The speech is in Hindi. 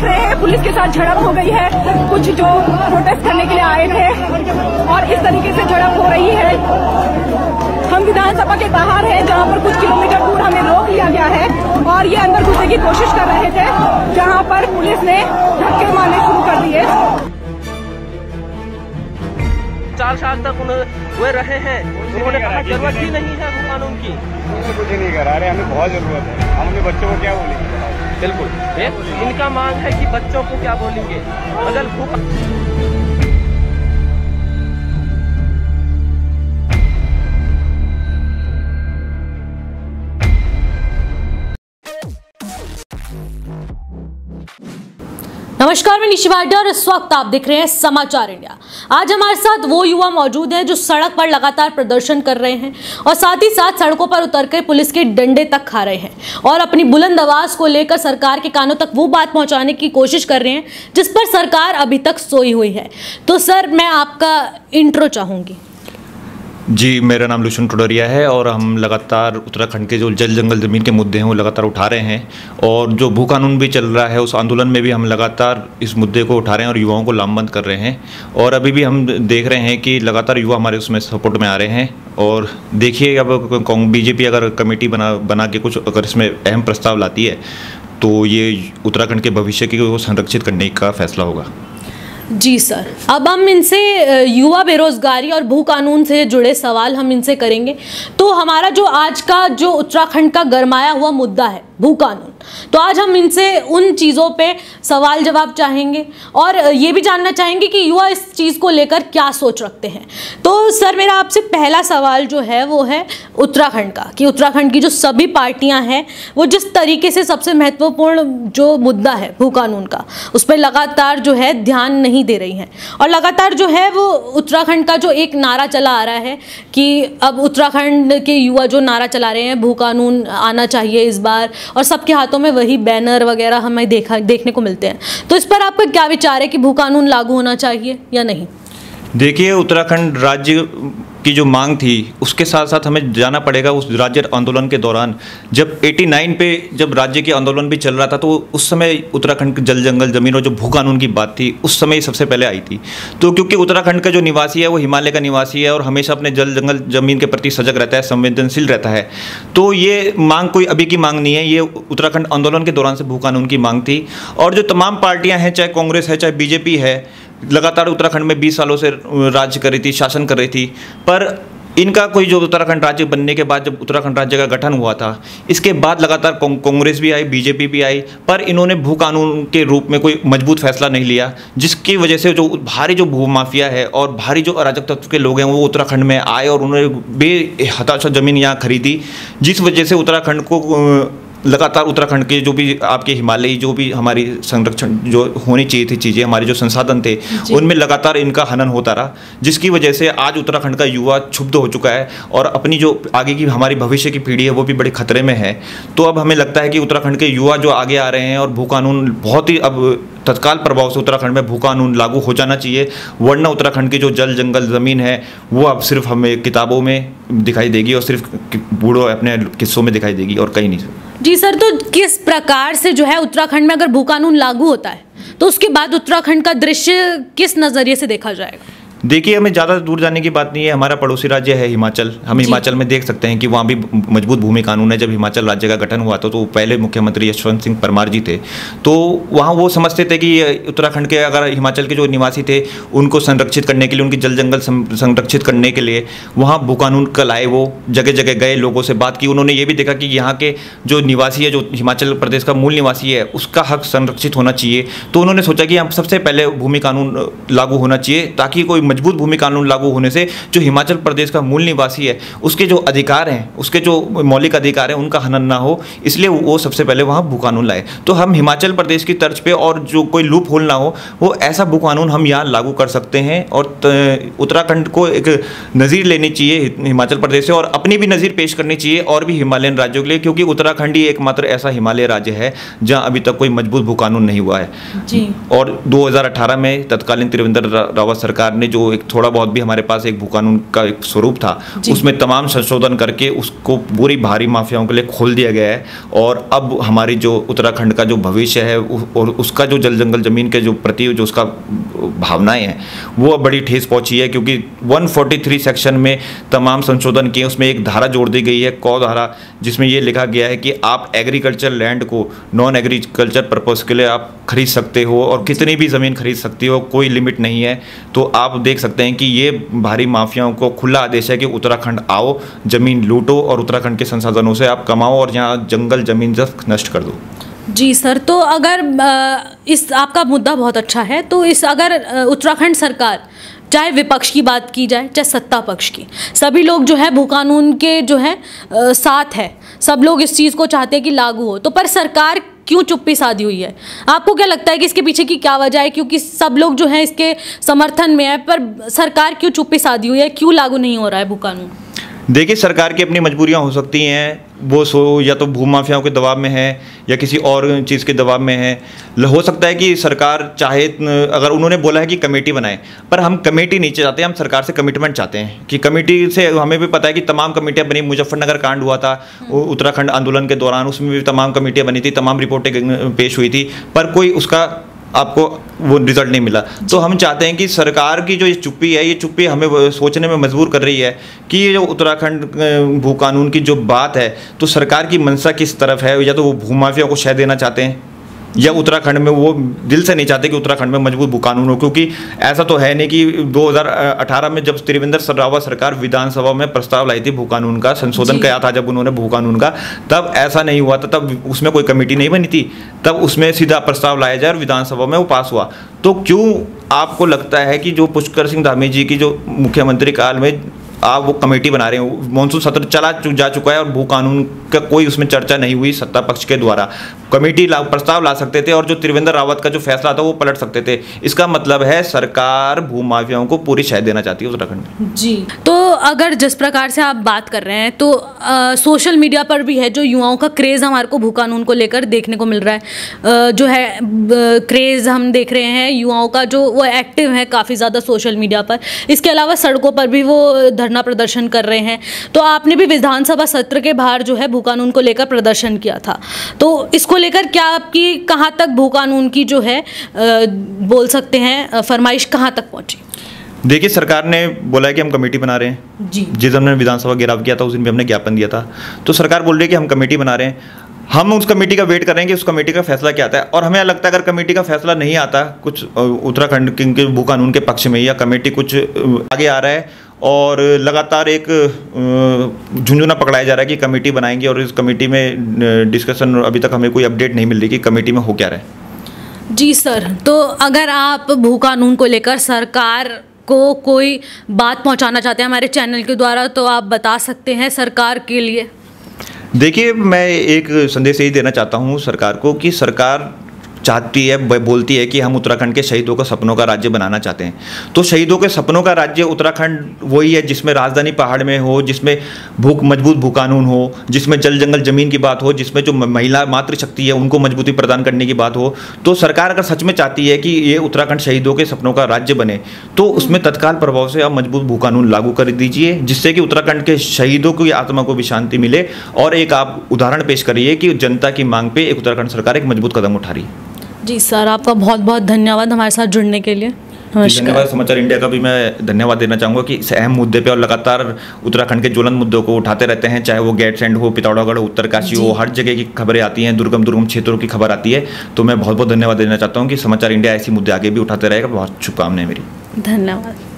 देख रहे हैं, पुलिस के साथ झड़प हो गई है। कुछ जो प्रोटेस्ट करने के लिए आए थे और इस तरीके से झड़प हो रही है। हम विधानसभा के बाहर हैं, जहाँ पर कुछ किलोमीटर दूर हमें रोक लिया गया है और ये अंदर घुसने की कोशिश कर रहे थे, जहाँ पर पुलिस ने चार साल तक वे रहे हैं। उन्होंने कहा ज़रूरत ही नहीं है कानून की। कुछ नहीं करा रहे हमें बहुत ज़रूरत है। हम अपने बच्चों को क्या बोलेंगे? बिल्कुल। इनका मांग है कि बच्चों को क्या बोलेंगे? अगर भूख नमस्कार, मैं निशि वाड्या और इस वक्त आप देख रहे हैं समाचार इंडिया। आज हमारे साथ वो युवा मौजूद हैं जो सड़क पर लगातार प्रदर्शन कर रहे हैं और साथ ही साथ सड़कों पर उतर कर पुलिस के डंडे तक खा रहे हैं और अपनी बुलंद आवाज़ को लेकर सरकार के कानों तक वो बात पहुँचाने की कोशिश कर रहे हैं जिस पर सरकार अभी तक सोई हुई है। तो सर, मैं आपका इंट्रो चाहूँगी। जी, मेरा नाम लुशन टोडरिया है और हम लगातार उत्तराखंड के जो जल जंगल ज़मीन के मुद्दे हैं, वो लगातार उठा रहे हैं और जो भू कानून भी चल रहा है, उस आंदोलन में भी हम लगातार इस मुद्दे को उठा रहे हैं और युवाओं को लामबंद कर रहे हैं। और अभी भी हम देख रहे हैं कि लगातार युवा हमारे उसमें सपोर्ट में आ रहे हैं और देखिए, अब बीजेपी अगर कमेटी बना बना के कुछ अगर इसमें अहम प्रस्ताव लाती है तो ये उत्तराखंड के भविष्य को संरक्षित करने का फैसला होगा। जी सर। अब हम इनसे युवा बेरोजगारी और भू कानून से जुड़े सवाल हम इनसे करेंगे। तो हमारा जो आज का, जो उत्तराखंड का गरमाया हुआ मुद्दा है, भू कानून तो आज हम इनसे उन चीज़ों पे सवाल जवाब चाहेंगे और ये भी जानना चाहेंगे कि युवा इस चीज़ को लेकर क्या सोच रखते हैं। तो सर, मेरा आपसे पहला सवाल जो है, वो है उत्तराखंड का, कि उत्तराखंड की जो सभी पार्टियाँ हैं, वो जिस तरीके से सबसे महत्वपूर्ण जो मुद्दा है, भू कानून का, उस पर लगातार जो है ध्यान नहीं दे रही हैं। और लगातार जो है वो उत्तराखंड का जो एक नारा चला आ रहा है कि अब उत्तराखंड के युवा जो नारा चला रहे हैं, भू कानून आना चाहिए इस बार और सबके हाथों में वही बैनर वगैरह हमें देखा, देखने को मिलते हैं। तो इस पर आपका क्या विचार है कि भू कानून लागू होना चाहिए या नहीं? देखिए, उत्तराखंड राज्य की जो मांग थी, उसके साथ साथ हमें जाना पड़ेगा उस राज्य आंदोलन के दौरान। जब 89 पे जब राज्य के आंदोलन भी चल रहा था तो उस समय उत्तराखंड के जल जंगल ज़मीन और जो भू कानून की बात थी, उस समय सबसे पहले आई थी। तो क्योंकि उत्तराखंड का जो निवासी है, वो हिमालय का निवासी है और हमेशा अपने जल जंगल ज़मीन के प्रति सजग रहता है, संवेदनशील रहता है। तो ये मांग कोई अभी की मांग नहीं है, ये उत्तराखंड आंदोलन के दौरान से भू कानून की मांग थी। और जो तमाम पार्टियाँ हैं, चाहे कांग्रेस है, चाहे बीजेपी है लगातार उत्तराखंड में 20 सालों से राज्य कर रही थी, शासन कर रही थी, पर इनका कोई जो उत्तराखंड राज्य बनने के बाद जब उत्तराखंड राज्य का गठन हुआ था, इसके बाद लगातार कांग्रेस भी आई, बीजेपी भी आई, पर इन्होंने भू कानून के रूप में कोई मज़बूत फैसला नहीं लिया, जिसकी वजह से जो भारी जो भू माफिया है और भारी जो अराजक तत्व के लोग हैं, वो उत्तराखंड में आए और उन्होंने बेहताशा ज़मीन यहाँ खरीदी, जिस वजह से उत्तराखंड को लगातार उत्तराखंड के जो भी आपके हिमालयी जो भी हमारी संरक्षण जो होनी चाहिए थी चीज़ें हमारे जो संसाधन थे उनमें लगातार इनका हनन होता रहा जिसकी वजह से आज उत्तराखंड का युवा क्षुब्ध हो चुका है और अपनी जो आगे की हमारी भविष्य की पीढ़ी है वो भी बड़े खतरे में है। तो अब हमें लगता है कि उत्तराखंड के युवा जो आगे आ रहे हैं और भू कानून बहुत ही अब तत्काल प्रभाव से उत्तराखंड में भू कानून लागू हो जाना चाहिए। वरना उत्तराखंड की जो जल जंगल ज़मीन है, वो अब सिर्फ़ हमें किताबों में दिखाई देगी और सिर्फ़ बूढ़ों अपने किस्सों में दिखाई देगी और कहीं नहीं। जी सर तो किस प्रकार से जो है उत्तराखंड में अगर भू कानून लागू होता है तो उसके बाद उत्तराखंड का दृश्य किस नज़रिए से देखा जाएगा? देखिए हमें ज़्यादा दूर जाने की बात नहीं है हमारा पड़ोसी राज्य है हिमाचल। हम हिमाचल में देख सकते हैं कि वहाँ भी मज़बूत भूमि कानून है। जब हिमाचल राज्य का गठन हुआ था तो पहले मुख्यमंत्री यशवंत सिंह परमार जी थे। तो वहाँ वो समझते थे कि उत्तराखंड के अगर हिमाचल के जो निवासी थे उनको संरक्षित करने के लिए उनकी जल जंगल संरक्षित करने के लिए वहाँ भू कानून का लाए वो जगह जगह गए लोगों से बात की। उन्होंने ये भी देखा कि यहाँ के जो निवासी है जो हिमाचल प्रदेश का मूल निवासी है उसका हक संरक्षित होना चाहिए। तो उन्होंने सोचा कि हम सबसे पहले भूमि कानून लागू होना चाहिए ताकि कोई मज़बूत भूमि कानून लागू होने से जो हिमाचल प्रदेश का मूल निवासी है उसके जो अधिकार हैं उसके जो मौलिक अधिकार हैं उनका हनन ना हो इसलिए वो सबसे पहले वहाँ भू कानून लाए। तो हम हिमाचल प्रदेश की तर्ज पे और जो कोई लूप होल ना हो वो ऐसा भू कानून हम यहाँ लागू कर सकते हैं और उत्तराखंड को एक नज़ीर लेनी चाहिए हिमाचल प्रदेश से और अपनी भी नज़ीर पेश करनी चाहिए और भी हिमालयन राज्यों के लिए क्योंकि उत्तराखंड ही एकमात्र ऐसा हिमालय राज्य है जहाँ अभी तक कोई मज़बूत भू कानून नहीं हुआ है। जी। और 2018 में तत्कालीन त्रिवेंद्र रावत सरकार ने जो जो एक थोड़ा बहुत भी हमारे पास एक भू कानून का एक स्वरूप था उसमें तमाम संशोधन करके उसको पूरी भारी माफियाओं के लिए खोल दिया गया है। और अब हमारी जो उत्तराखंड का जो भविष्य है और उसका जो जल जंगल ज़मीन के जो प्रति जो उसका भावनाएँ हैं वो अब बड़ी ठेस पहुँची है क्योंकि 143 सेक्शन में तमाम संशोधन किए उसमें एक धारा जोड़ दी गई है कौ धारा जिसमें ये लिखा गया है कि आप एग्रीकल्चर लैंड को नॉन एग्रीकल्चर पर्पज़ के लिए आप खरीद सकते हो और कितनी भी ज़मीन खरीद सकते हो कोई लिमिट नहीं है। तो आप देख सकते हैं कि ये भारी माफियाओं को खुला आदेश है कि उत्तराखंड आओ, ज़मीन लूटो और उत्तराखंड के संसाधनों से आप कमाओ और यहाँ जंगल ज़मीन जब नष्ट कर दो। जी सर तो अगर इस आपका मुद्दा बहुत अच्छा है तो इस अगर उत्तराखंड सरकार चाहे विपक्ष की बात की जाए, चाहे सत्ता पक्ष की, सभी लोग जो है भू कानून के जो है साथ है। सब लोग इस चीज़ को चाहते हैं कि लागू हो। तो पर सरकार क्यों चुप्पी साधी हुई है? आपको क्या लगता है कि इसके पीछे की क्या वजह है? क्योंकि सब लोग जो है इसके समर्थन में है, पर सरकार क्यों चुप्पी साधी हुई है? क्यों लागू नहीं हो रहा है भू कानून देखिए सरकार की अपनी मजबूरियाँ हो सकती हैं। वो सो या तो भू माफियाओं के दबाव में है या किसी और चीज़ के दबाव में है। हो सकता है कि सरकार चाहे अगर उन्होंने बोला है कि कमेटी बनाए पर हम कमेटी नहीं चाहते हम सरकार से कमिटमेंट चाहते हैं कि कमेटी से हमें भी पता है कि तमाम कमेटियाँ बनी। मुजफ्फरनगर कांड हुआ था उत्तराखंड आंदोलन के दौरान उसमें भी तमाम कमेटियाँ बनी थी तमाम रिपोर्टें पेश हुई थी पर कोई उसका आपको वो रिज़ल्ट नहीं मिला। तो हम चाहते हैं कि सरकार की जो ये चुप्पी है, ये चुप्पी हमें सोचने में मजबूर कर रही है कि ये जो उत्तराखंड भू कानून की जो बात है तो सरकार की मंशा किस तरफ़ है? या तो वो भूमाफिया को शह देना चाहते हैं? या उत्तराखंड में वो दिल से नहीं चाहते कि उत्तराखंड में मज़बूत भू कानून हो क्योंकि ऐसा तो है नहीं कि 2018 में जब त्रिवेंद्र रावत सरकार विधानसभा में प्रस्ताव लाई थी भू कानून का संशोधन किया था जब उन्होंने भू कानून का तब ऐसा नहीं हुआ था तब उसमें कोई कमेटी नहीं बनी थी तब उसमें सीधा प्रस्ताव लाया जाए और विधानसभा में वो पास हुआ। तो क्यों आपको लगता है कि जो पुष्कर सिंह धामी जी की जो मुख्यमंत्री काल में आप वो कमेटी बना रहे हो मानसून सत्र चला जा चुका है और भू कानून का कोई उसमें चर्चा नहीं हुई सत्ता पक्ष के द्वारा। कमेटी ला प्रस्ताव ला सकते थे और जो त्रिवेंद्र रावत का जो फैसला था वो पलट सकते थे। इसका मतलब है सरकार भू माफियाओं को पूरी शह देना चाहती है उत्तराखंड में। जी। तो अगर जिस प्रकार से आप बात कर रहे हैं तो अ, सोशल मीडिया पर भी है जो युवाओं का क्रेज़ हमारे को भू कानून को लेकर देखने को मिल रहा है। अ, जो है क्रेज़ हम देख रहे हैं युवाओं का जो वो एक्टिव है काफ़ी ज़्यादा सोशल मीडिया पर। इसके अलावा सड़कों पर भी वो धरना प्रदर्शन कर रहे हैं। तो आपने भी विधानसभा सत्र के बाहर जो है भू कानून को लेकर प्रदर्शन किया था। तो इसको लेकर क्या आपकी कहाँ तक भू कानून की जो है बोल सकते हैं फरमाइश कहाँ तक पहुँची? देखिए सरकार ने बोला है कि हम कमेटी बना रहे हैं। जी। जिस हमने विधानसभा घेराव किया था उस दिन भी हमने ज्ञापन दिया था। तो सरकार बोल रही है कि हम कमेटी बना रहे हैं। हम उस कमेटी का वेट करेंगे उस कमेटी का फैसला क्या आता है। और हमें लगता है अगर कमेटी का फैसला नहीं आता कुछ उत्तराखंड के भू कानून के पक्ष में या कमेटी कुछ आगे आ रहा है और लगातार एक झुंझुना पकड़ाया जा रहा है कि कमेटी बनाएँगे और इस कमेटी में डिस्कशन अभी तक हमें कोई अपडेट नहीं मिल रही कि कमेटी में हो क्या रहा है। जी सर तो अगर आप भू कानून को लेकर सरकार को कोई बात पहुंचाना चाहते हैं हमारे चैनल के द्वारा तो आप बता सकते हैं सरकार के लिए। देखिए मैं एक संदेश यही देना चाहता हूँ सरकार को कि सरकार चाहती है बोलती है कि हम उत्तराखंड के शहीदों का सपनों का राज्य बनाना चाहते हैं। तो शहीदों के सपनों का राज्य उत्तराखंड वही है जिसमें राजधानी पहाड़ में हो, जिसमें भूख, मज़बूत भू कानून हो, जिसमें जल जंगल ज़मीन की बात हो, जिसमें जो महिला मातृशक्ति है, उनको मजबूती प्रदान करने की बात हो। तो सरकार अगर सच में चाहती है कि ये उत्तराखंड शहीदों के सपनों का राज्य बने तो उसमें तत्काल प्रभाव से आप मज़बूत भू कानून लागू कर दीजिए, जिससे कि उत्तराखंड के शहीदों की आत्मा को भी शांति मिले। और एक आप उदाहरण पेश करिए कि जनता की मांग पर एक उत्तराखंड सरकार एक मज़बूत कदम उठा रही है। जी सर आपका बहुत बहुत धन्यवाद हमारे साथ जुड़ने के लिए। धन्यवाद समाचार इंडिया का भी मैं धन्यवाद देना चाहूँगा कि इस अहम मुद्दे पे और लगातार उत्तराखंड के ज्वलन मुद्दों को उठाते रहते हैं चाहे वो गेट सेंड हो पिताड़ागढ़ हो उत्तरकाशी हो हर जगह की खबरें आती हैं दुर्गम दुर्गम क्षेत्रों की खबर आती है। तो मैं बहुत बहुत धन्यवाद देना चाहता हूँ कि समाचार इंडिया ऐसी मुद्दे आगे भी उठाते रहेगा। बहुत शुभकामनाएँ मेरी। धन्यवाद।